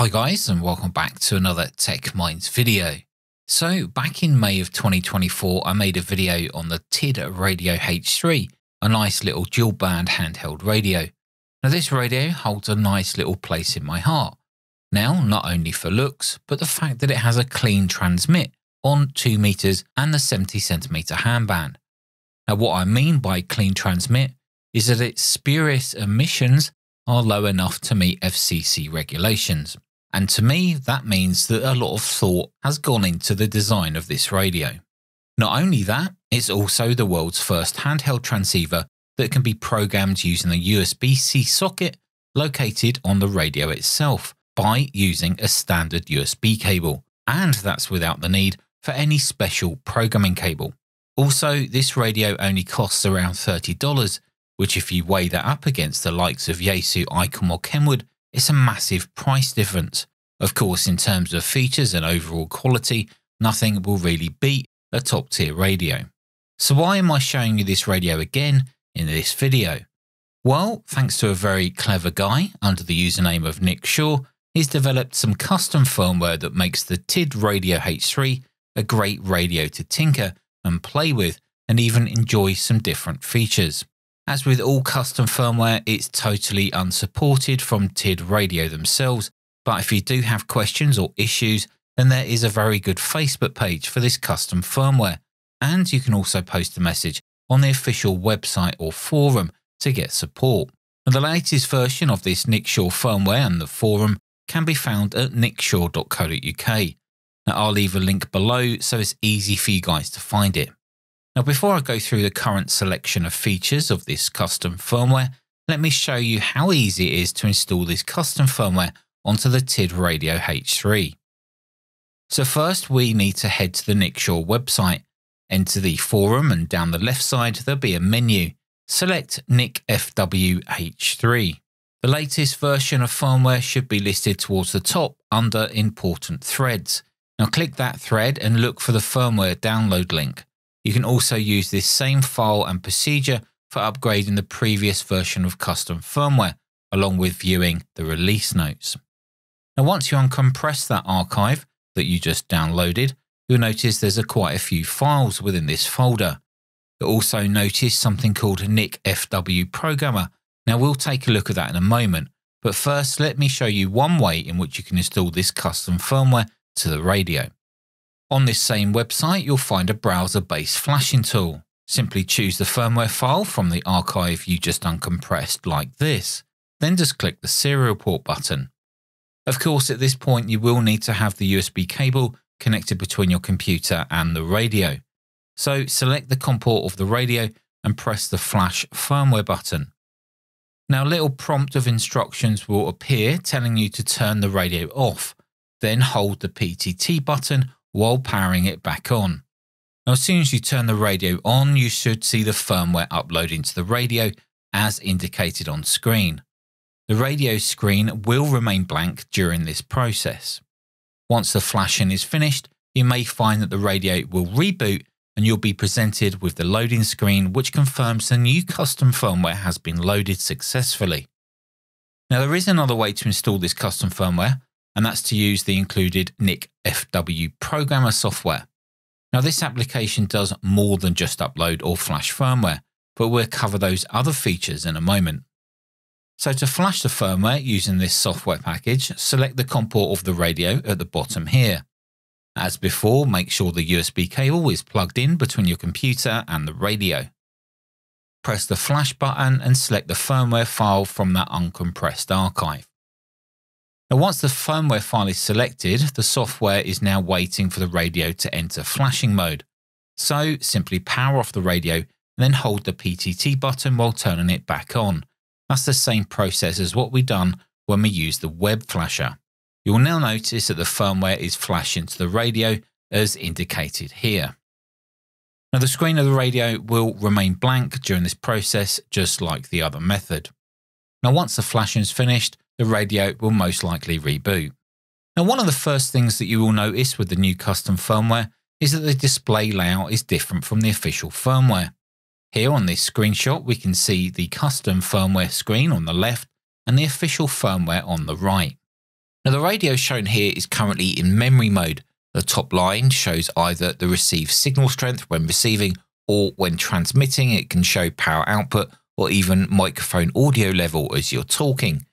Hi guys and welcome back to another Tech Minds video. So back in May of 2024 I made a video on the TID Radio H3, a nice little dual band handheld radio. Now this radio holds a nice little place in my heart. Now not only for looks but the fact that it has a clean transmit on 2 meters and the 70 centimeter ham band. Now what I mean by clean transmit is that its spurious emissions are low enough to meet FCC regulations. And to me, that means that a lot of thought has gone into the design of this radio. Not only that, it's also the world's first handheld transceiver that can be programmed using a USB C socket located on the radio itself by using a standard USB cable, and that's without the need for any special programming cable. Also, this radio only costs around $30 which if you weigh that up against the likes of Yaesu, ICOM or Kenwood, it's a massive price difference. Of course, in terms of features and overall quality, nothing will really beat a top tier radio. So why am I showing you this radio again in this video? Well, thanks to a very clever guy under the username of NicSure, he's developed some custom firmware that makes the TID Radio H3 a great radio to tinker and play with and even enjoy some different features. As with all custom firmware, it's totally unsupported from TID Radio themselves, but if you do have questions or issues, then there is a very good Facebook page for this custom firmware, and you can also post a message on the official website or forum to get support. And the latest version of this NicSure firmware and the forum can be found at nicsure.co.uk. Now I'll leave a link below so it's easy for you guys to find it. Now before I go through the current selection of features of this custom firmware, let me show you how easy it is to install this custom firmware onto the TID Radio H3. So first we need to head to the NicSure website, enter the forum and down the left side there'll be a menu. Select NIC FWH3. The latest version of firmware should be listed towards the top under important threads. Now click that thread and look for the firmware download link. You can also use this same file and procedure for upgrading the previous version of custom firmware, along with viewing the release notes. Now once you uncompress that archive that you just downloaded, you'll notice there's a quite a few files within this folder. You'll also notice something called NIC FW Programmer. Now we'll take a look at that in a moment, but first let me show you one way in which you can install this custom firmware to the radio. On this same website, you'll find a browser-based flashing tool. Simply choose the firmware file from the archive you just uncompressed like this. Then just click the serial port button. Of course, at this point, you will need to have the USB cable connected between your computer and the radio. So select the COM port of the radio and press the flash firmware button. Now a little prompt of instructions will appear telling you to turn the radio off. Then hold the PTT button while powering it back on. Now, as soon as you turn the radio on, you should see the firmware upload into the radio as indicated on screen. The radio screen will remain blank during this process. Once the flashing is finished, you may find that the radio will reboot and you'll be presented with the loading screen which confirms the new custom firmware has been loaded successfully. Now there is another way to install this custom firmware and that's to use the included NIC FW programmer software. Now, this application does more than just upload or flash firmware, but we'll cover those other features in a moment. So to flash the firmware using this software package, select the COM port of the radio at the bottom here. As before, make sure the USB cable is plugged in between your computer and the radio. Press the flash button and select the firmware file from that uncompressed archive. Now, once the firmware file is selected, the software is now waiting for the radio to enter flashing mode. So simply power off the radio and then hold the PTT button while turning it back on. That's the same process as what we done when we used the web flasher. You'll now notice that the firmware is flashing to the radio as indicated here. Now the screen of the radio will remain blank during this process just like the other method. Now once the flashing is finished, the radio will most likely reboot. Now, one of the first things that you will notice with the new custom firmware is that the display layout is different from the official firmware. Here on this screenshot, we can see the custom firmware screen on the left and the official firmware on the right. Now the radio shown here is currently in memory mode. The top line shows either the received signal strength when receiving or when transmitting, it can show power output or even microphone audio level as you're talking.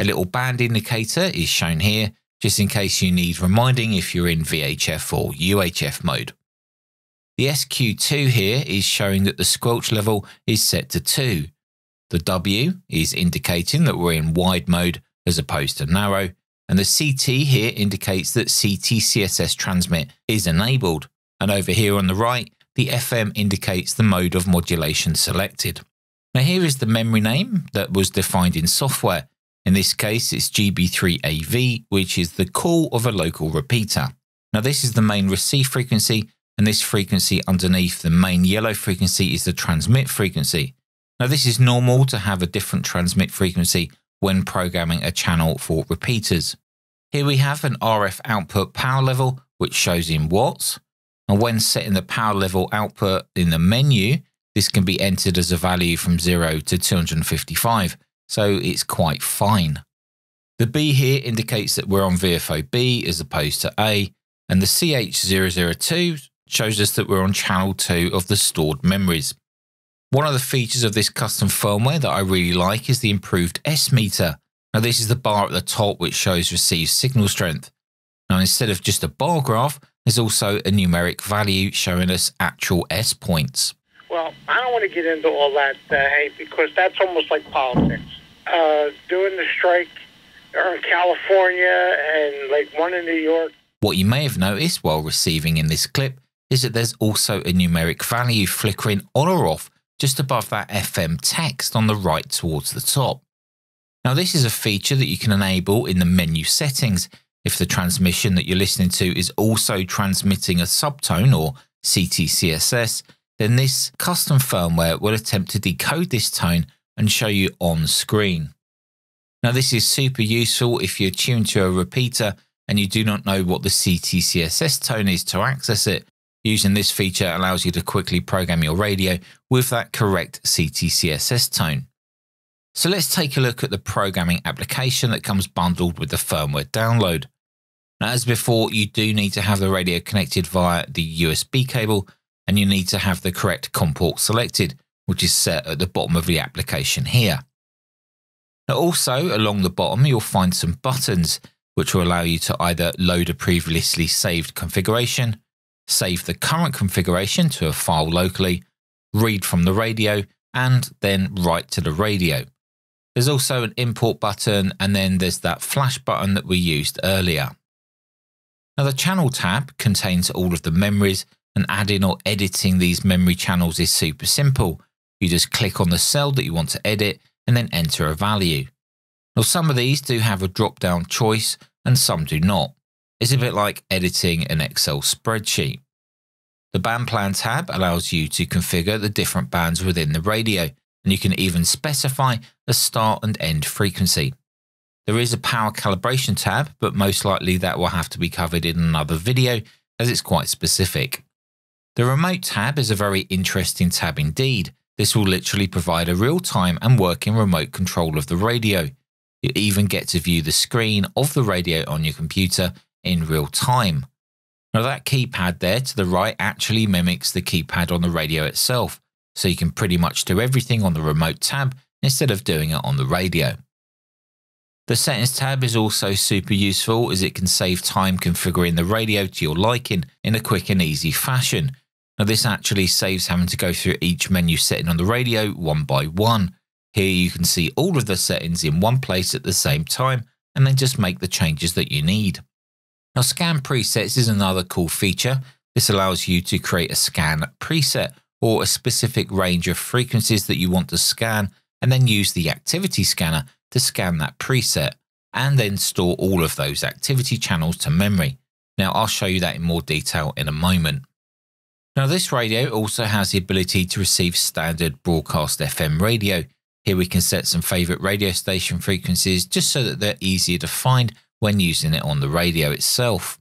A little band indicator is shown here, just in case you need reminding if you're in VHF or UHF mode. The SQ2 here is showing that the squelch level is set to 2. The W is indicating that we're in wide mode as opposed to narrow, and the CT here indicates that CTCSS transmit is enabled. And over here on the right, the FM indicates the mode of modulation selected. Now here is the memory name that was defined in software. In this case, it's GB3AV, which is the call of a local repeater. Now this is the main receive frequency, and this frequency underneath the main yellow frequency is the transmit frequency. Now this is normal to have a different transmit frequency when programming a channel for repeaters. Here we have an RF output power level, which shows in watts, and when setting the power level output in the menu, this can be entered as a value from 0 to 255, so it's quite fine. The B here indicates that we're on VFO B as opposed to A, and the CH002 shows us that we're on channel 2 of the stored memories. One of the features of this custom firmware that I really like is the improved S meter. Now this is the bar at the top which shows received signal strength. Now instead of just a bar graph, there's also a numeric value showing us actual S points. Well, I don't want to get into all that, uh, hey, because that's almost like politics. Uh, doing the strike in California and like one in New York. What you may have noticed while receiving in this clip is that there's also a numeric value flickering on or off just above that FM text on the right towards the top. Now, this is a feature that you can enable in the menu settings if the transmission that you're listening to is also transmitting a subtone or CTCSS, then this custom firmware will attempt to decode this tone and show you on screen. Now, this is super useful if you're tuned to a repeater and you do not know what the CTCSS tone is to access it. Using this feature allows you to quickly program your radio with that correct CTCSS tone. So let's take a look at the programming application that comes bundled with the firmware download. Now, as before, you do need to have the radio connected via the USB cable and you need to have the correct COM port selected, which is set at the bottom of the application here. Now also, along the bottom, you'll find some buttons which will allow you to either load a previously saved configuration, save the current configuration to a file locally, read from the radio, and then write to the radio. There's also an import button and then there's that flash button that we used earlier. Now the channel tab contains all of the memories and adding or editing these memory channels is super simple. You just click on the cell that you want to edit and then enter a value. Now some of these do have a drop down choice and some do not. It's a bit like editing an Excel spreadsheet. The band plan tab allows you to configure the different bands within the radio and you can even specify a start and end frequency. There is a power calibration tab, but most likely that will have to be covered in another video as it's quite specific. The remote tab is a very interesting tab indeed. This will literally provide a real-time and working remote control of the radio. You even get to view the screen of the radio on your computer in real time. Now that keypad there to the right actually mimics the keypad on the radio itself, so you can pretty much do everything on the remote tab instead of doing it on the radio. The settings tab is also super useful as it can save time configuring the radio to your liking in a quick and easy fashion. Now this actually saves having to go through each menu setting on the radio one by one. Here you can see all of the settings in one place at the same time and then just make the changes that you need. Now scan presets is another cool feature. This allows you to create a scan preset or a specific range of frequencies that you want to scan and then use the activity scanner to scan that preset and then store all of those activity channels to memory. Now I'll show you that in more detail in a moment. Now this radio also has the ability to receive standard broadcast FM radio. Here we can set some favorite radio station frequencies just so that they're easier to find when using it on the radio itself.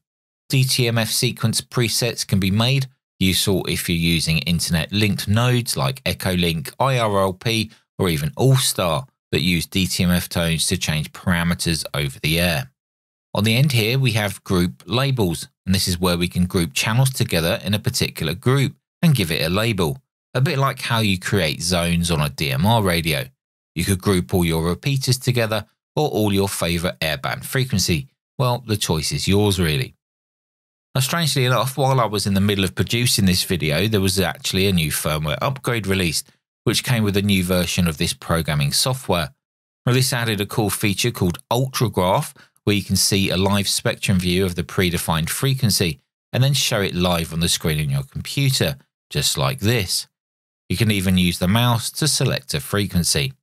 DTMF sequence presets can be made useful if you're using internet linked nodes like Echolink, IRLP, or even Allstar that use DTMF tones to change parameters over the air. On the end here, we have group labels, and this is where we can group channels together in a particular group and give it a label, a bit like how you create zones on a DMR radio. You could group all your repeaters together or all your favourite airband frequency. Well, the choice is yours really. Now, strangely enough, while I was in the middle of producing this video, there was actually a new firmware upgrade released, which came with a new version of this programming software. Now, this added a cool feature called UltraGraph, where you can see a live spectrum view of the predefined frequency and then show it live on the screen on your computer, just like this. You can even use the mouse to select a frequency.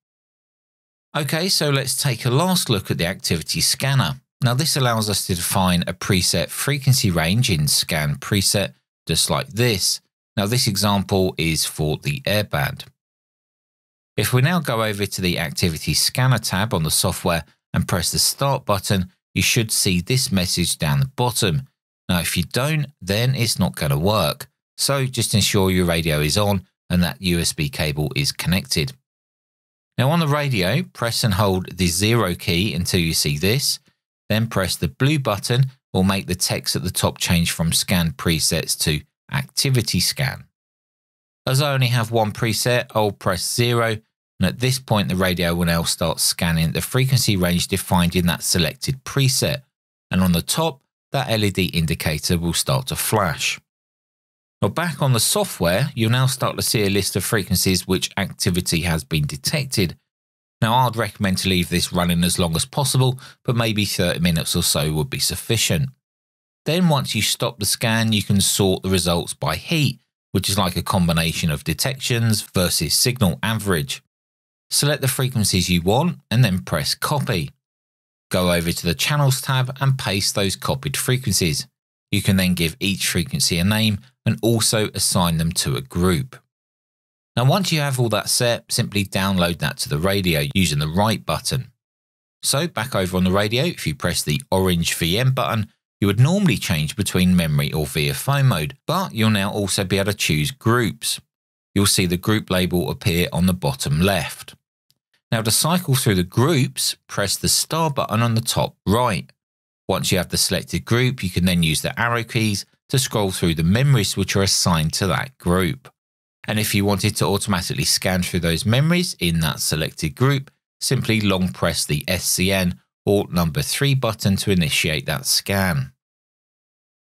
Okay, so let's take a last look at the activity scanner. Now this allows us to define a preset frequency range in scan preset, just like this. Now this example is for the airband. If we now go over to the activity scanner tab on the software and press the start button, you should see this message down the bottom. Now, if you don't, then it's not going to work. So just ensure your radio is on and that USB cable is connected. Now on the radio, press and hold the zero key until you see this, then press the blue button or make the text at the top change from scan presets to activity scan. As I only have one preset, I'll press zero and at this point, the radio will now start scanning the frequency range defined in that selected preset. And on the top, that LED indicator will start to flash. Now back on the software, you'll now start to see a list of frequencies which activity has been detected. Now I'd recommend to leave this running as long as possible, but maybe 30 minutes or so would be sufficient. Then once you stop the scan, you can sort the results by heat, which is like a combination of detections versus signal average. Select the frequencies you want and then press copy. Go over to the channels tab and paste those copied frequencies. You can then give each frequency a name and also assign them to a group. Now once you have all that set, simply download that to the radio using the right button. So back over on the radio, if you press the orange VM button, you would normally change between memory or phone mode, but you'll now also be able to choose groups you'll see the group label appear on the bottom left. Now to cycle through the groups, press the star button on the top right. Once you have the selected group, you can then use the arrow keys to scroll through the memories which are assigned to that group. And if you wanted to automatically scan through those memories in that selected group, simply long press the SCN or number 3 button to initiate that scan.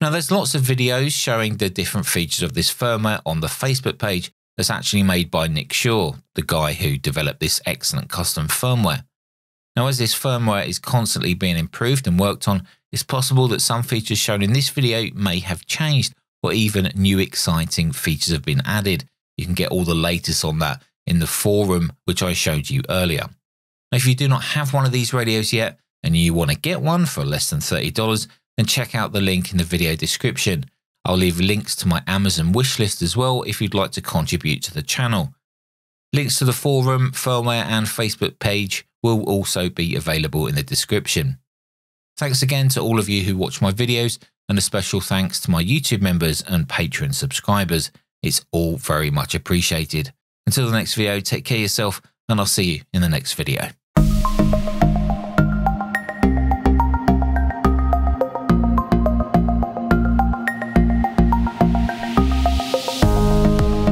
Now there's lots of videos showing the different features of this firmware on the Facebook page, that's actually made by NicSure, the guy who developed this excellent custom firmware. Now, as this firmware is constantly being improved and worked on, it's possible that some features shown in this video may have changed or even new exciting features have been added. You can get all the latest on that in the forum, which I showed you earlier. Now, if you do not have one of these radios yet and you want to get one for less than $30, then check out the link in the video description. I'll leave links to my Amazon wishlist as well if you'd like to contribute to the channel. Links to the forum, firmware, and Facebook page will also be available in the description. Thanks again to all of you who watch my videos, and a special thanks to my YouTube members and Patreon subscribers. It's all very much appreciated. Until the next video, take care of yourself, and I'll see you in the next video.